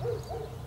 Woo!